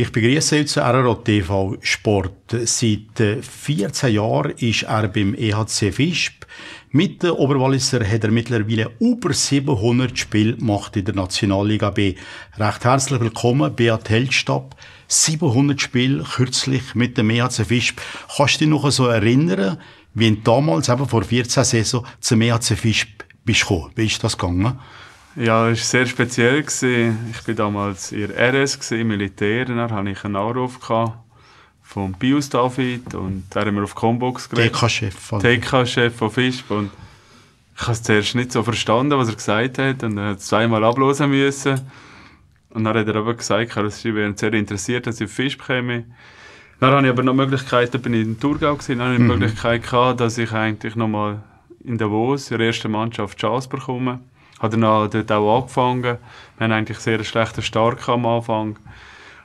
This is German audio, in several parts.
Ich begrüße jetzt RRO TV Sport. Seit 14 äh, Jahren ist er beim EHC Visp. Mit den Oberwalliser hat er mittlerweile über 700 Spiele gemacht in der Nationalliga B. Recht herzlich willkommen, Beat Heldstab. 700 Spiele kürzlich mit dem EHC Visp. Kannst du dich noch so erinnern, wie du damals, eben vor 14 Saison, zum EHC Visp bist gekommen? Wie ist das gegangen? Ja, es war sehr speziell. Ich war damals in der RS, Militär. Dann hatte ich einen Anruf vom Pius David und der hat mir auf Combox geredet. TK-Chef. TK-Chef von FISP. Und ich habe es zuerst nicht so verstanden, was er gesagt hat. Und er hat zweimal ablosen müssen. Und dann hat er aber gesagt, dass ich wäre sehr interessiert, dass ich auf FISP komme. Dann hatte ich aber noch Möglichkeiten, bin ich in Thurgau gewesen, dann hatte ich die mhm. Möglichkeit gehabt, dass ich eigentlich nochmal in Davos in der ersten Mannschaft Chance bekomme hat dann dort auch angefangen. Wir haben eigentlich sehr einen schlechten Start am Anfang.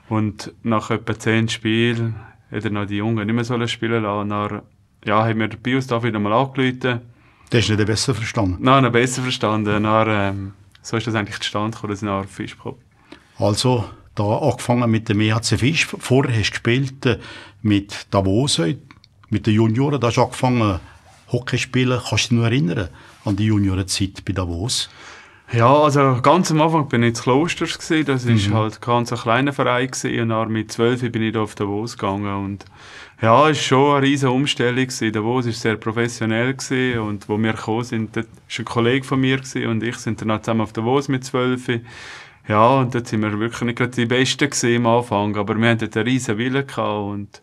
Und nach etwa zehn Spielen er noch die Jungen nicht mehr spielen lassen. Dann, ja, haben wir den Pius da wieder mal angerufen. Der ist nicht besser verstanden? Nein, nicht besser verstanden. Dann, ähm, so ist das eigentlich zustande gekommen, dass ich nach Fisch bekomme. Also, da angefangen mit dem EHC Fisch. Vorher hast du gespielt äh, mit Davos, mit den Junioren. Da hast du angefangen Hockey spielen. Kannst du dich noch erinnern an die Juniorenzeit bei Davos? Ja, also ganz am Anfang bin ich in Klosters gewesen. Das mhm. ist halt ganz ein kleiner Verein gewesen. Und mit zwölf bin ich da auf Davos gegangen und ja, es war schon eine riesige Umstellung gewesen. Davos war sehr professionell gewesen. und wo wir gekommen sind, dort war ein Kollege von mir gewesen. und ich sind dann zusammen auf Davos mit zwölf. Ja, und dort sind wir wirklich nicht gerade die Besten gewesen am Anfang, aber wir hatten dort einen riesen Willen gehabt und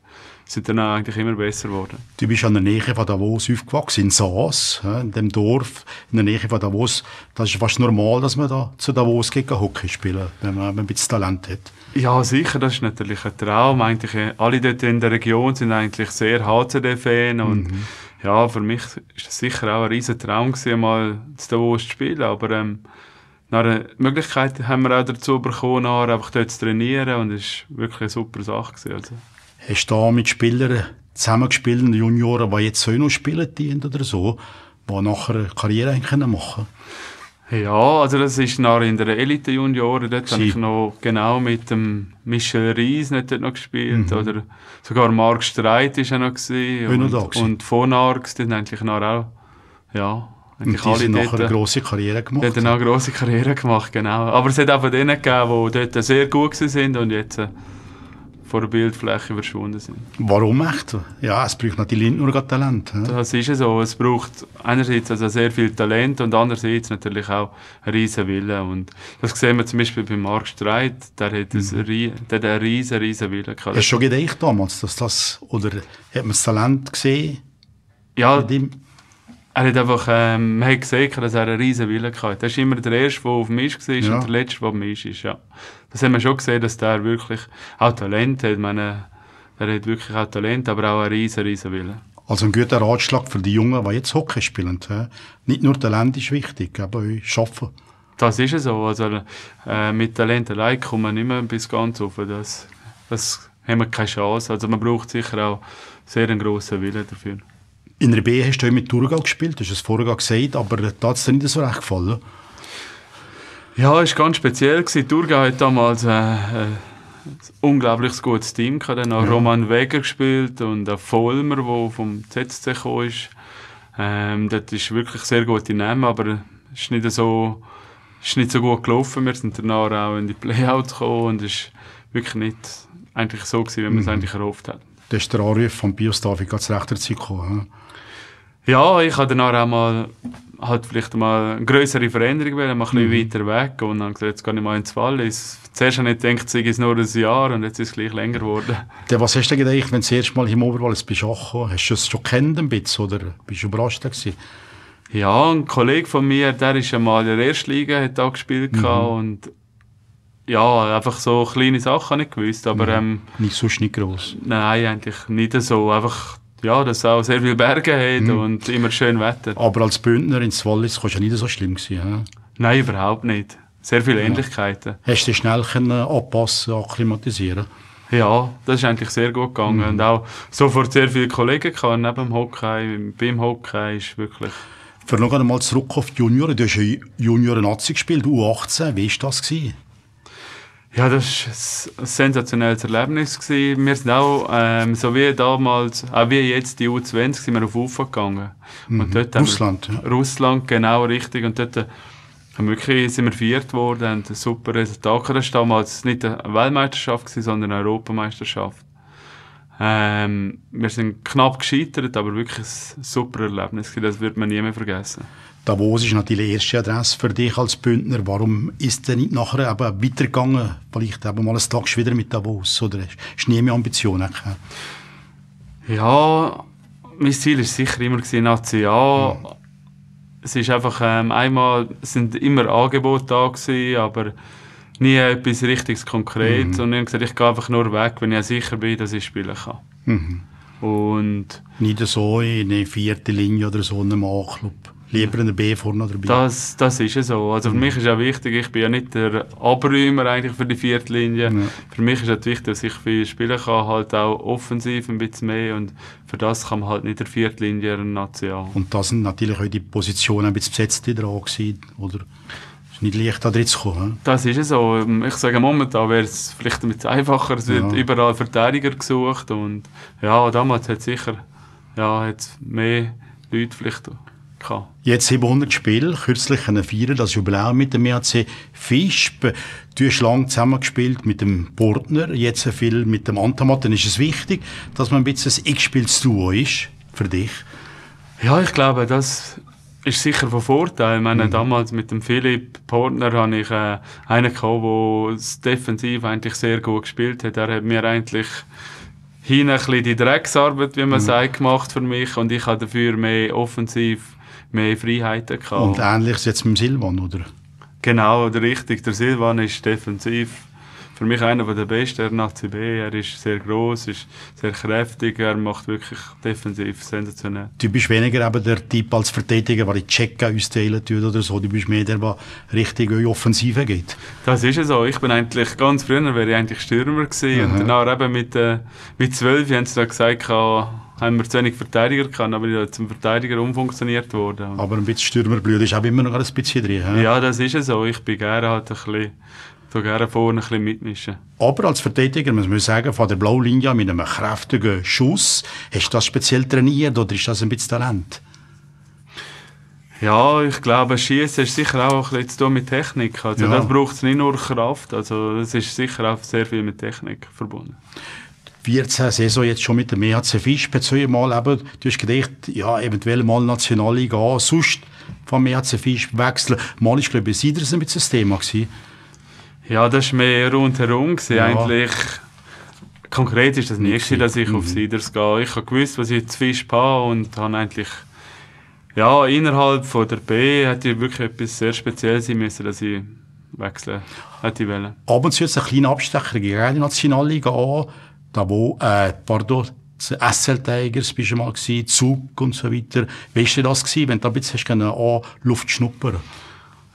sind dann eigentlich immer besser geworden. Du bist an der Nähe von Davos aufgewachsen, in Saas, in dem Dorf, in der Nähe von Davos. Das ist fast normal, dass man da zu Davos gegen Hockey spielen wenn man ein bisschen Talent hat. Ja, sicher, das ist natürlich ein Traum. Eigentlich, äh, alle dort in der Region sind eigentlich sehr HCD-Fan und mhm. ja, für mich ist das sicher auch ein riesen Traum gewesen, mal zu Davos zu spielen, aber ähm, eine Möglichkeit haben wir auch dazu bekommen, einfach dort zu trainieren und es war wirklich eine super Sache. Gewesen, also. Hast du da mit Spielern zusammengespielt, Junioren, die jetzt auch noch spielen oder so, die nachher eine Karriere machen können Ja, also das ist nach in der Elite Junioren, dort habe ich noch genau mit dem Michel Ries nicht dort noch gespielt, mhm. oder sogar Marc Streit war noch gewesen, und, und, und von Arx, die eigentlich noch auch, ja, und die haben nachher eine grosse Karriere gemacht. Die haben eine grosse Karriere gemacht, genau. Aber es hat auch von denen gegeben, die dort sehr gut sind und jetzt vor der Bildfläche verschwunden sind. Warum echt? Ja, es braucht natürlich nicht nur Talent. He? Das ist so. Es braucht einerseits also sehr viel Talent und andererseits natürlich auch einen riesen Willen. Und das sehen wir zum Beispiel bei Mark Streit. Der hat, mhm. der hat einen riesen, riesen Willen gehabt. Hast du schon gedacht damals, dass das, oder hat man das Talent gesehen? Ja, er hat einfach, ähm, man hat gesehen, dass er einen riesen Willen hatte. Er ist immer der Erste, der auf dem Misch war ja. und der Letzte, der auf dem Misch ist, ja. Das haben wir schon gesehen, dass der wirklich auch Talent hat. Ich meine, er hat wirklich auch Talent, aber auch einen riesen, riesen Willen. Also ein guter Ratschlag für die Jungen, die jetzt Hockey spielen. Nicht nur Talent ist wichtig, aber auch Arbeiten. Das ist es so. Also, äh, mit Talent allein kommt man nicht mehr bis ganz auf. Das, das haben wir keine Chance. Also man braucht sicher auch sehr einen grossen Willen dafür. In der B hast du mit Thurgau gespielt, du hast es vorher gesagt, aber da hat es dir nicht so recht gefallen. Ja, es war ganz speziell. Thurgau hat damals äh, ein unglaublich gutes Team gehabt. Dann auch ja. Roman Weger gespielt und auch Vollmer, der vom ZSC gekommen ist. Ähm, das ist wirklich sehr gute Namen, aber es ist nicht so, ist nicht so gut gelaufen. Wir sind danach auch in die Playouts gekommen und es war wirklich nicht eigentlich so gewesen, wie man es mhm. eigentlich erhofft hat. Das ist der Anruf von Biostavi ganz rechter Zeit gekommen. Ja, ich habe dann auch mal halt vielleicht mal eine größere Veränderung wählen, mal ein bisschen mhm. weiter weg und dann gesagt, jetzt gehe ich mal ins Wallis. Zuerst habe ich gedacht, es ist nur ein Jahr und jetzt ist es gleich länger geworden. Ja, was hast du gedacht, wenn du das erste Mal im Oberwallis bist angekommen? Hast du es schon kennt ein bisschen oder bist du überrascht gewesen? Ja, ein Kollege von mir, der ist einmal in der Erstliga, hat da gespielt mhm. und ja, einfach so kleine Sachen habe ich gewusst, aber... Mhm. Ähm, nicht so nicht gross? Nein, eigentlich nicht so, einfach ja, dass es auch sehr viele Berge hat mhm. und immer schön Wetter. Aber als Bündner ins Wallis war ja nicht so schlimm sein, ja? Nein, überhaupt nicht. Sehr viele ja. Ähnlichkeiten. Hast du dich schnell können anpassen, akklimatisieren Ja, das ist eigentlich sehr gut gegangen. Mhm. Und auch sofort sehr viele Kollegen gehabt, neben dem Hockey, beim Hockey ist wirklich... Für noch einmal zurück auf die Junioren. Du hast ja Junioren-Nazi gespielt, U18. Wie war das? Gewesen? Ja, das war ein sensationelles Erlebnis. Gewesen. Wir sind auch, ähm, so wie damals, auch wie jetzt die U20, sind wir auf UFA gegangen. Mhm. Und dort Russland, wir, Russland, genau, richtig. Und dort haben wir wirklich, sind wir viert worden, haben ein super Resultat. Das war damals nicht eine Weltmeisterschaft, gewesen, sondern eine Europameisterschaft. Ähm, wir sind knapp gescheitert, aber wirklich ein super Erlebnis. Das wird man nie mehr vergessen. Davos ist natürlich die erste Adresse für dich als Bündner. Warum ist der nicht nachher eben weitergegangen? Vielleicht eben mal ein Tag wieder mit Davos? Oder hast du nie mehr Ambitionen gehabt? Ja, mein Ziel war sicher immer gewesen, National. Mhm. Es ist einfach ähm, einmal sind immer Angebote da gewesen, aber nie etwas richtiges Konkretes. Mhm. Und ich habe gesagt, ich gehe einfach nur weg, wenn ich sicher bin, dass ich spielen kann. Mhm. Und Nicht so in eine vierte Linie oder so in einem A-Club. Lieber in der B vorne dabei. das, das ist es so. Also für mich ist auch wichtig, ich bin ja nicht der Abräumer eigentlich für die vierte Linie. Ja. Für mich ist es wichtig, dass ich viel spielen kann, halt auch offensiv ein bisschen mehr. Und für das kann man halt nicht der vierte Linie National. Und da sind natürlich auch die Positionen ein bisschen besetzt dran gewesen, oder? Ist nicht leicht, da drin zu kommen. Das ist es so. Ich sage, momentan wäre es vielleicht ein bisschen einfacher. Es wird Ja. überall Verteidiger gesucht. Und ja, damals hat es sicher ja, hat's mehr Leute vielleicht gehabt. Jetzt 700 Spiele, kürzlich können feiern, das Jubiläum mit dem EAC Fischb. Du hast lange zusammengespielt mit dem Portner, jetzt viel mit dem Antamat. Dann ist es wichtig, dass man ein bisschen ein eingespieltes Duo ist, für dich. Ja, ich glaube, das ist sicher von Vorteil. Ich meine, damals mit dem Philipp Portner habe ich äh, einen gehabt, der defensiv eigentlich sehr gut gespielt hat. Er hat mir eigentlich hin ein bisschen die Drecksarbeit, wie man sagt, gemacht für mich und ich habe dafür mehr offensiv mehr Freiheiten gehabt. Und ähnliches jetzt mit dem Silvan, oder? Genau, oder richtig. Der Silvan ist defensiv für mich einer der besten der Nazi B. Er ist sehr groß, ist sehr kräftig, er macht wirklich defensiv sensationell. Du bist weniger eben der Typ als Verteidiger, der die Checken austeilen tut oder so. Du bist mehr der, der richtig in die Offensive geht. Das ist es so. Ich bin eigentlich ganz früher wäre ich eigentlich Stürmer gewesen und danach eben mit äh, mit zwölf haben sie da gesagt, haben wir zu wenig Verteidiger gehabt, aber ich bin zum Verteidiger umfunktioniert worden. Aber ein bisschen Stürmerblut ist auch immer noch ein bisschen drin. hä? Ja, das ist es so. Ich bin gerne halt ein bisschen, gerne vorne ein bisschen mitmischen. Aber als Verteidiger muss man sagen, von der blauen Linie mit einem kräftigen Schuss, hast du das speziell trainiert oder ist das ein bisschen Talent? Ja, ich glaube, Schießen ist sicher auch ein bisschen zu tun mit Technik. Also Ja. das braucht es nicht nur Kraft, also es ist sicher auch sehr viel mit Technik verbunden. 14 Saison jetzt schon mit dem EHC Fisch, zweimal eben, du hast gedacht, ja, eventuell mal Nationalliga sonst vom EHC Fisch wechseln. Mal ist, glaube ich, ein bisschen das Thema gewesen. Ja, das war mehr rundherum. Gewesen. Ja. Eigentlich, konkret ist das nicht, gewesen, dass ich gewesen. auf Siders gehe. Ich habe gewusst, was ich zu Fisch habe und habe eigentlich, ja, innerhalb von der B hätte wirklich etwas sehr Spezielles sein müssen, dass ich wechseln hätte ich wollen. Ab und zu jetzt ein kleiner Abstecher gegen die Nationalliga da wo, äh, pardon, das SL Tigers bist du mal gewesen, Zug und so weiter. Wie war das gewesen, wenn du ein bisschen hast können, Luft schnuppern?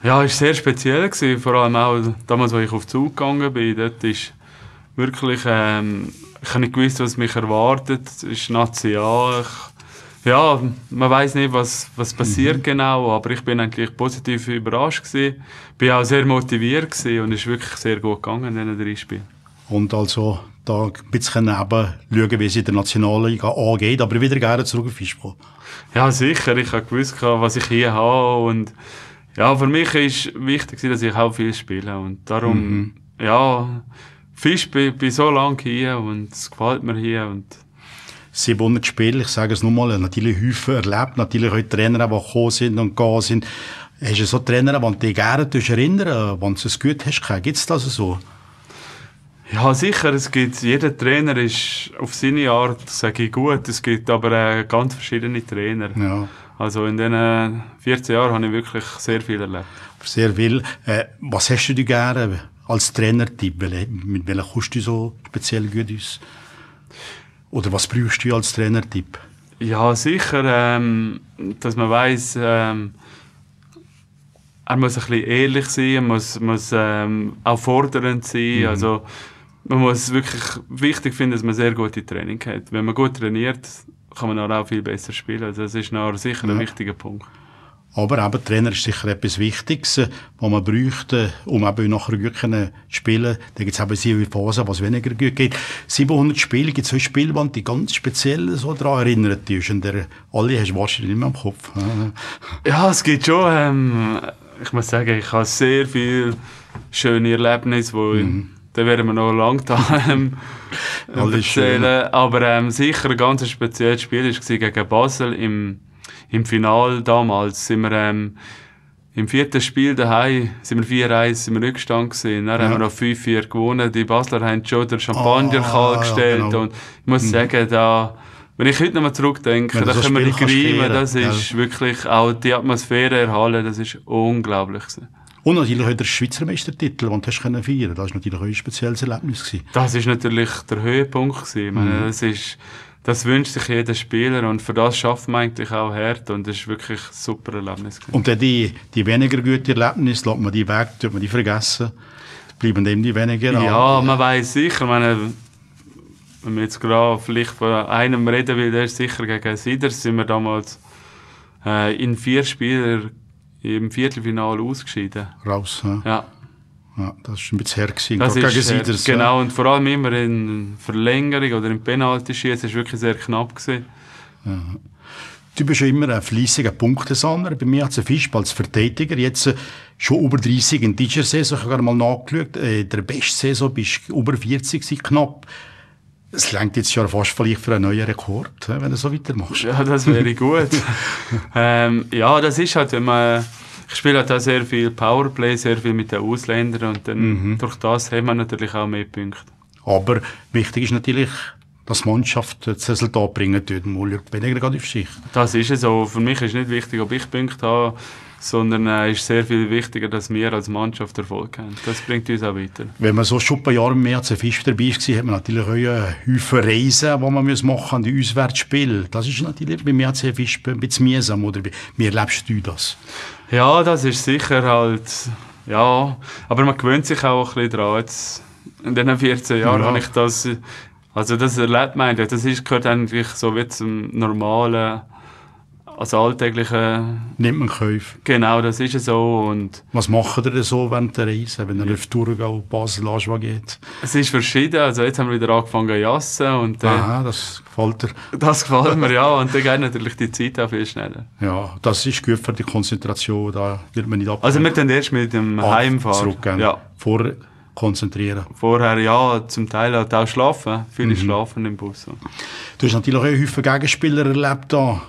Ja, es war sehr speziell, gewesen, vor allem auch damals, als ich auf Zug gegangen bin. Dort ist wirklich, ähm, ich habe nicht gewusst, was mich erwartet. Es ist National. Ich, ja, man weiß nicht, was, was passiert genau, aber ich bin eigentlich positiv überrascht gewesen. Bin auch sehr motiviert gewesen und es ist wirklich sehr gut gegangen in diesen drei Spielen. Und also da ein bisschen eben schauen, wie es in der Nationalliga angeht, aber wieder gerne zurück auf Fischball. Ja, sicher. Ich habe gewusst, was ich hier habe. Und ja, für mich ist wichtig, dass ich auch viel spiele. Und darum, ja, Fisch bin, bin so lange hier und es gefällt mir hier. Und 700 Spiele, ich sage es nochmal, natürlich Häufen erlebt, natürlich auch Trainer, die gekommen sind und gegangen sind. Hast du so Trainer, die dich gerne erinnern, wenn du es gut hast? Gibt es das so? Ja, sicher, es gibt, jeder Trainer ist auf seine Art, sage ich, gut. Es gibt aber äh, ganz verschiedene Trainer. Ja, Also in diesen 14 Jahren habe ich wirklich sehr viel erlebt. sehr viel. Äh, was hast du dir gerne als Trainertyp? Mit welchem kommst du so speziell gut aus? Oder was brauchst du als Trainertyp? Ja, sicher, ähm, dass man weiß, ähm, er muss ein bisschen ehrlich sein, er muss, muss ähm, auch fordernd sein. Also, man muss wirklich wichtig finden, dass man sehr gute Training hat. Wenn man gut trainiert, kann man auch viel besser spielen. Also, das ist noch sicher ein Ja. wichtiger Punkt. Aber eben, Trainer ist sicher etwas Wichtiges, äh, was man bräuchte, um eben nachher gut zu spielen. Da gibt es eben sehr viele Phasen, was weniger gut geht. 700 Spiele, gibt es eine Spielwand, die ganz speziell so daran erinnert ist. Und der, alle hast du wahrscheinlich nicht mehr im Kopf. Ja, es gibt schon, ähm, ich muss sagen, ich habe sehr viele schöne Erlebnisse, wo mhm. Da werden wir noch lange da ähm, erzählen. Aber ähm, sicher ein ganz spezielles Spiel war gegen Basel im im Final damals sind wir ähm, im vierten Spiel daheim sind wir 4-1 sind wir Rückstand gewesen. Dann ja. haben wir noch 5-4 gewonnen. Die Basler haben schon den Champagner oh, kalt gestellt. Ja, genau. Und ich muss mhm. sagen, da, wenn ich heute nochmal zurückdenke, da können wir die Grime, das ist ja. wirklich auch die Atmosphäre erhalten, das ist unglaublich gewesen. Und natürlich auch der Schweizer Meistertitel, den du hast feiern. Das war natürlich auch ein spezielles Erlebnis gewesen. Das ist natürlich der Höhepunkt gewesen. Ich meine, mhm. das ist das wünscht sich jeder Spieler und für das schafft man eigentlich auch hart und das ist wirklich ein super Erlebnis. Und dann die, die weniger guten Erlebnisse, lässt man die weg, tut man die vergessen, bleiben dem die weniger Ja, an. man weiß sicher, meine, wenn man jetzt gerade vielleicht von einem reden will, der ist sicher gegen Siders, sind wir damals äh, in vier Spielen im Viertelfinale ausgeschieden. Raus, ja. ja. Ja, das war ein bisschen her. Gewesen, das ist her, Seiders, genau, ja. und vor allem immer in Verlängerung oder im Penalty-Schießen war wirklich sehr knapp. Gewesen. Ja. Du bist ja immer ein fleissiger Punktesammler. Bei mir hat es Fisch als Verteidiger. Jetzt äh, schon über 30 in dieser Saison. Ich habe gerade mal nachgeschaut. Äh, in der besten Saison bist du über 40 knapp. Es längt jetzt ja fast vielleicht für einen neuen Rekord, wenn du so weitermachst. Ja, das wäre gut. ähm, ja, das ist halt, wenn man ich spiele halt auch sehr viel Powerplay, sehr viel mit den Ausländern und dann mhm. durch das haben wir natürlich auch mehr Punkte. Aber wichtig ist natürlich, dass die Mannschaft das Resultat bringen tut. Weniger gerade auf sich. Das ist es so. Für mich ist nicht wichtig, ob ich Punkte habe, sondern es äh, ist sehr viel wichtiger, dass wir als Mannschaft Erfolg haben. Das bringt uns auch weiter. Wenn man so schon ein paar Jahre mehr als Fisch dabei war, hat man natürlich auch einen Haufen Reisen, die man machen muss, an die Auswärtsspiele. Das ist natürlich bei mir als Fisch ein bisschen mühsam. Oder wie erlebst du das? Ja, das ist sicher halt, ja, aber man gewöhnt sich auch ein bisschen dran. Jetzt, in diesen 14 Jahren ja. habe ich das, also das erlebt man das ist, gehört eigentlich so wie zum normalen, also alltäglichen... Nimmt man Käufe. Genau, das ist so und... Was macht ihr denn so während der Reise, wenn ihr auf Thurgau, Basel, Aschwa geht? Es ist verschieden, also jetzt haben wir wieder angefangen zu jassen und... Äh, Aha, das gefällt dir? Das gefällt mir, ja, und dann geht natürlich die Zeit auch viel schneller. Ja, das ist gut für die Konzentration, da wird man nicht ab. Also wir dann erst mit dem ah, Heimfahren. Zurückgehen. Ja. Vor konzentrieren. Vorher ja, zum Teil halt auch schlafen. Viele mhm. schlafen im Bus. Du hast natürlich auch Haufen Gegenspieler erlebt da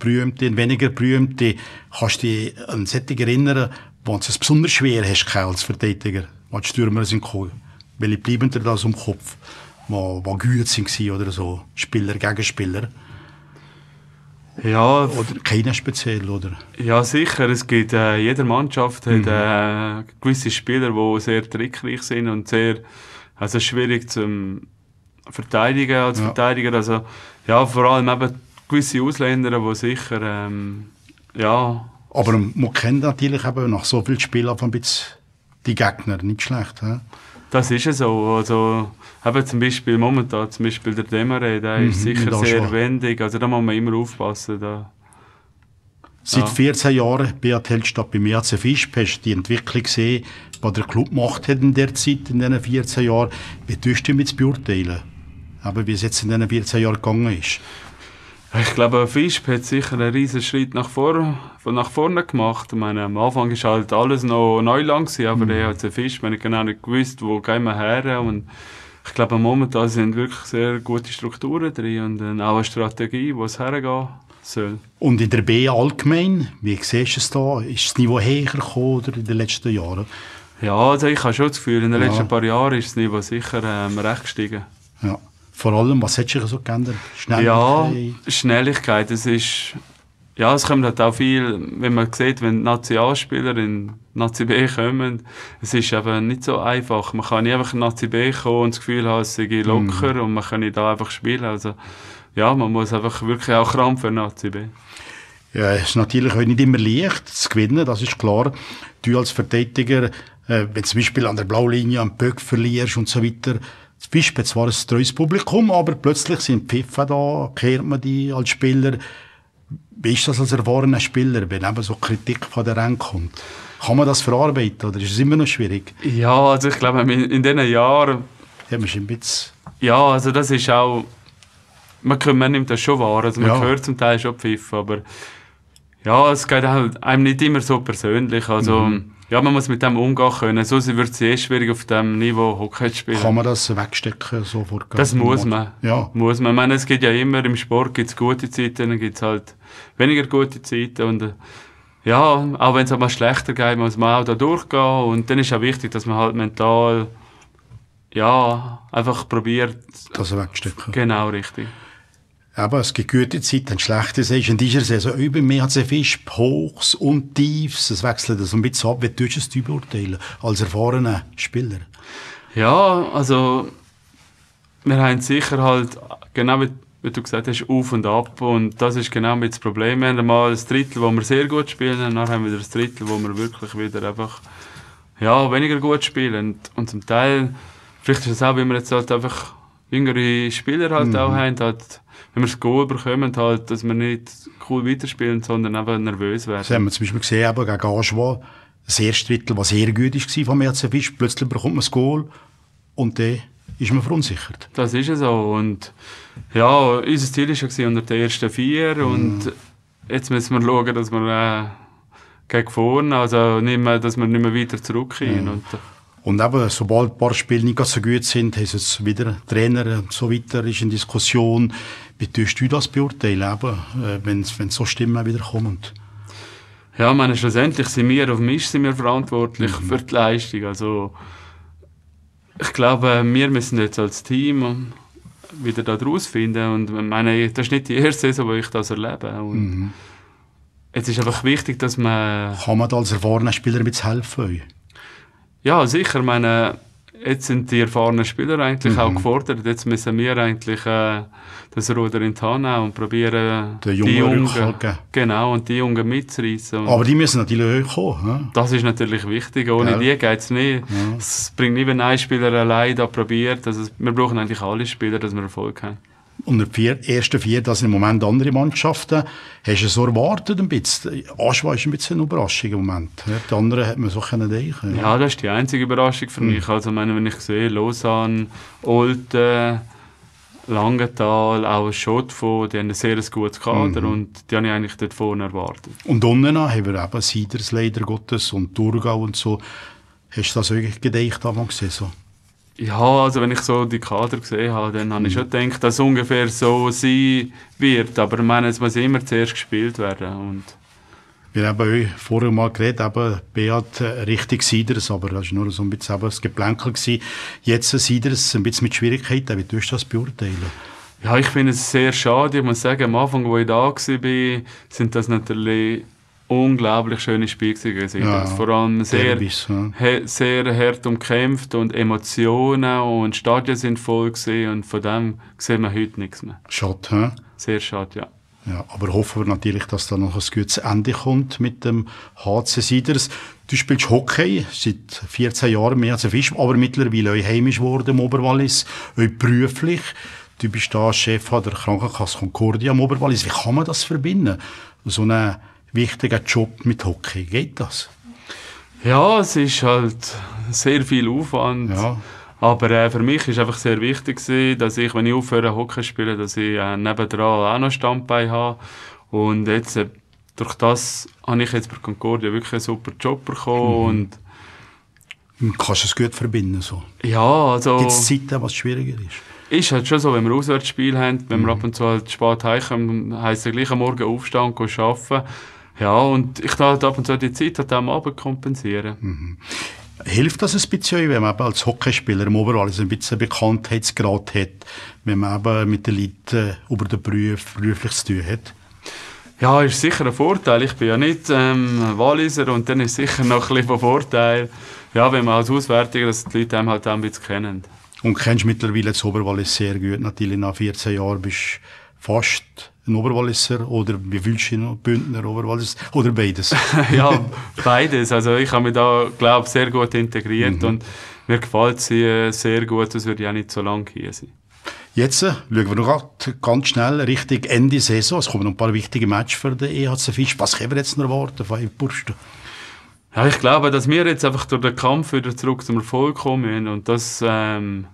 berühmte und weniger berühmte. Kannst du dich an solche erinnern, wo es besonders schwer hast als Verteidiger, als Stürmer sind gekommen? Welche bleiben dir das im Kopf, die, die gut sind oder so? Spieler, Gegenspieler? Ja. Oder keiner speziell, oder? Ja, sicher. Es gibt, äh, jede Mannschaft hat mhm. äh, gewisse Spieler, die sehr trickreich sind und sehr, also schwierig zum verteidigen als ja. Verteidiger. Also, ja, vor allem eben gewisse Ausländer, die sicher, ähm, ja... Aber man kennt natürlich eben nach so vielen Spielen ein bisschen die Gegner, nicht schlecht. He? Das ist es so. Also, eben zum Beispiel momentan, zum Beispiel der Demare, der mhm, ist sicher sehr schon. wendig. Also da muss man immer aufpassen. Da. Seit ja. 14 Jahren, Beat Heldstadt beim ERC Fisch, hast du die Entwicklung gesehen, was der Club gemacht hat in der Zeit, in diesen 14 Jahren. Wie tust du damit beurteilen? Aber wie es jetzt in diesen 14 Jahren gegangen ist? Ich glaube, Fisch hat sicher einen riesen Schritt nach, vor, nach vorne gemacht. Ich meine, am Anfang war halt alles noch Neuland, aber mhm. der hat Fisch, wenn ich genau nicht gewusst, wo gehen wir her. Und ich glaube, momentan sind wirklich sehr gute Strukturen drin und auch eine Strategie, wo es hergehen soll. Und in der B allgemein, wie siehst du es da? Ist das Niveau höher gekommen oder in den letzten Jahren? Ja, also ich habe schon das Gefühl, in den ja. letzten paar Jahren ist das Niveau sicher ähm, recht gestiegen. Ja. Vor allem, was hat sich so geändert? Schnelligkeit? Ja, Schnelligkeit. Es ist, ja, es kommt halt auch viel, wenn man sieht, wenn Nazi-A-Spieler in Nazi B kommen, es ist eben nicht so einfach. Man kann nicht einfach in Nazi B kommen und das Gefühl haben, es sei locker mm. und man kann nicht da einfach spielen. Also, ja, man muss einfach wirklich auch krampfen Nazi B. Ja, es ist natürlich auch nicht immer leicht zu gewinnen, das ist klar. Du als Verteidiger, äh, wenn du zum Beispiel an der Blaulinie einen Böck verlierst und so weiter, das Bisp zwar ein treues Publikum, aber plötzlich sind Pfiffe da, kehrt man die als Spieler. Wie ist das als erfahrener Spieler, wenn eben so Kritik von der Ränge kommt? Kann man das verarbeiten oder ist es immer noch schwierig? Ja, also ich glaube, in, diesen Jahren... Ja, man ein bisschen... Ja, also das ist auch... Man, man nimmt das schon wahr, also man ja. hört zum Teil schon Pfiff, aber... Ja, es geht halt einem nicht immer so persönlich, also... Mhm. Ja, man muss mit dem umgehen können. Sonst wird es eh schwierig, auf diesem Niveau Hockey zu spielen. Kann man das wegstecken, sofort? Das muss man. Ja. Muss man. Ich meine, es gibt ja immer, im Sport gibt es gute Zeiten, dann gibt es halt weniger gute Zeiten. Und ja, auch wenn es mal schlechter geht, muss man auch da durchgehen. Und dann ist auch wichtig, dass man halt mental ja, einfach probiert. Das wegstecken. Genau, richtig. Aber es gibt gute Zeiten, schlechte Saison. In dieser Saison über mehr als Fisch, Hochs und Tiefs. Es wechselt so ein bisschen ab. Wie tust du es beurteilen, als erfahrener Spieler? Ja, also, wir haben sicher halt, genau wie, wie, du gesagt hast, auf und ab. Und das ist genau das Problem. Wir haben mal ein Drittel, wo wir sehr gut spielen, und dann haben wir wieder ein Drittel, wo wir wirklich wieder einfach, ja, weniger gut spielen. Und, und zum Teil, vielleicht ist es auch, wie wir jetzt halt einfach jüngere Spieler halt mhm. auch haben, halt, wenn wir das Goal bekommen, halt, dass wir nicht cool weiterspielen, sondern einfach nervös werden. Das haben wir zum Beispiel gesehen, eben gegen Aschwa, das erste Drittel, was sehr gut war vom RC Fisch, plötzlich bekommt man das Goal und dann ist man verunsichert. Das ist es so und ja, unser Ziel war ja unter den ersten vier mhm. und jetzt müssen wir schauen, dass wir äh, gegen vorne, also nicht mehr, dass wir nicht mehr weiter zurückgehen. Mhm. Und, und eben, sobald ein paar Spiele nicht so gut sind, haben es wieder Trainer und so weiter, ist in Diskussion. Wie tust du das beurteilen, äh, wenn, wenn so Stimmen wieder kommen? Ja, meine, schlussendlich sind wir auf mich sind wir verantwortlich mhm. für die Leistung. Also, ich glaube, wir müssen jetzt als Team wieder da draus finden. Und meine, das ist nicht die erste Saison, wo ich das erlebe. Und mhm. Jetzt ist einfach wichtig, dass man... Kann man da als erfahrener Spieler mit helfen? Ja, sicher. Meine, jetzt sind die erfahrenen Spieler eigentlich mhm. auch gefordert. Jetzt müssen wir eigentlich äh, das Ruder in die Hand nehmen und probieren, die Jungen, genau, und die Jungen mitzureißen. Aber die müssen natürlich auch kommen. He? Das ist natürlich wichtig. Ohne ja. die geht es nicht. Ja. Es bringt nicht, wenn ein Spieler allein da probiert. Also, wir brauchen eigentlich alle Spieler, dass wir Erfolg haben unter den ersten vier, das sind im Moment andere Mannschaften. Hast du so erwartet ein bisschen? Aschwa ist ein bisschen eine Überraschung im Moment. Die anderen hat man so können denken. Ja, das ist die einzige Überraschung für mhm. mich. Also, meine, wenn ich sehe, Lausanne, Olten, Langenthal, auch Schottfond, die haben ein sehr gutes Kader mhm. und die habe ich eigentlich dort vorne erwartet. Und unten haben wir eben Sieders leider Gottes und Thurgau und so. Hast du das wirklich gedacht damals gesehen? So? Ja, also wenn ich so die Kader gesehen habe, dann habe ich schon gedacht, dass es ungefähr so sein wird. Aber ich meine, es muss immer zuerst gespielt werden. Und wir haben vorher mal geredet, eben Beat äh, richtig Sieders, aber das war nur so ein bisschen eben das Geplänkel. Gewesen. Jetzt Sieders ein bisschen mit Schwierigkeiten. Wie tust du das beurteilen? Ja, ich finde es sehr schade. Ich muss sagen, am Anfang, wo ich da war, sind das natürlich unglaublich schöne Spiel gewesen. Ja, Vor allem sehr, Derbys, ja. sehr hart umkämpft und Emotionen und Stadien sind voll gewesen und von dem sehen wir heute nichts mehr. Schade, hä? Sehr schade, ja. Ja, aber hoffen wir natürlich, dass da noch ein gutes Ende kommt mit dem HC Sieders. Du spielst Hockey seit 14 Jahren mehr als ein Fisch, aber mittlerweile auch heimisch geworden im Oberwallis, auch beruflich. Du bist da Chef der Krankenkasse Concordia im Oberwallis. Wie kann man das verbinden? So eine wichtiger Job mit Hockey. Geht das? Ja, es ist halt sehr viel Aufwand. Ja. Aber äh, für mich ist einfach sehr wichtig, dass ich, wenn ich aufhöre Hockey spiele, dass ich äh, nebendran auch noch Standbein habe. Und jetzt, äh, durch das habe ich jetzt bei Concordia wirklich einen super Job bekommen. Mhm. Und Kannst du es gut verbinden? So? Ja, also... Gibt es Zeiten, was schwieriger ist? Ist halt schon so, wenn wir Auswärtsspiel haben, wenn mhm. wir ab und zu halt spät heimkommen, heisst es gleich am Morgen aufstehen und arbeiten. Ja, und ich darf halt ab und zu die Zeit halt am Abend kompensieren. Mhm. Hilft das ein bisschen, wenn man als Hockeyspieler im Oberall ein bisschen Bekanntheitsgrad hat, wenn man eben mit den Leuten über den Beruf beruflich zu tun hat? Ja, ist sicher ein Vorteil. Ich bin ja nicht ähm, Walliser und dann ist sicher noch ein bisschen ein Vorteil, ja, wenn man als Auswärtiger, dass die Leute einem halt auch ein bisschen kennen. Und kennst mittlerweile das Oberwallis sehr gut. Natürlich nach 14 Jahren bist du fast ein Oberwalliser oder dich noch? Bündner, Oberwalliser oder beides? ja, beides. Also ich habe mich da, glaube sehr gut integriert mhm. und mir gefällt sie äh, sehr gut, das würde ich auch nicht so lange hier sein. Jetzt äh, schauen wir noch ganz schnell Richtung Ende Saison. Es kommen noch ein paar wichtige Matches für den EHC Fisch. Was können wir jetzt noch erwarten von Bursten? Ja, ich glaube, dass wir jetzt einfach durch den Kampf wieder zurück zum Erfolg kommen und das ähm,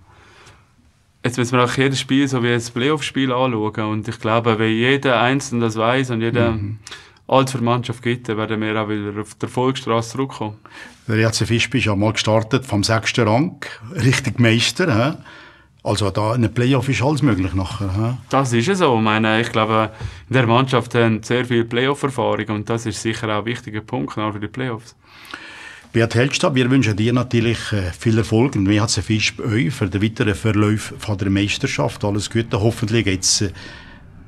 jetzt müssen wir auch jedes Spiel so wie ein Playoff-Spiel anschauen und ich glaube, wenn jeder Einzelne das weiß und jeder mhm. alles für die Mannschaft gibt, dann werden wir auch wieder auf der Erfolgsstraße zurückkommen. Der EHC Fisch ist ja mal gestartet vom sechsten Rang, richtig Meister. He? Also da in einem Playoff ist alles möglich nachher. He? Das ist es so. Ich, meine, ich glaube, in der Mannschaft haben sehr viel Playoff-Erfahrung und das ist sicher auch ein wichtiger Punkt auch für die Playoffs. Beat Heldstab, wir wünschen dir natürlich äh, viel Erfolg und wir haben Fisch bei euch für den weiteren Verlauf von der Meisterschaft. Alles Gute. Hoffentlich geht es äh,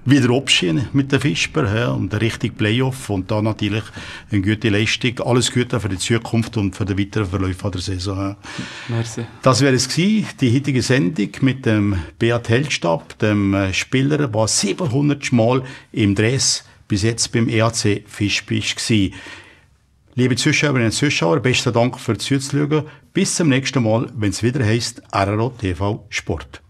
wieder abschieden mit den Fisper ja, und der richtige Playoff und dann natürlich eine gute Leistung. Alles Gute für die Zukunft und für den weiteren Verlauf der Saison. Ja. Merci. Das wäre es gewesen, die heutige Sendung mit dem Beat Heldstab, dem äh, Spieler, der 700 Mal im Dress bis jetzt beim EAC Fischbisch war. Liebe Zuschauerinnen und Zuschauer, besten Dank fürs Zuschauen. Bis zum nächsten Mal, wenn es wieder heißt RRO TV Sport.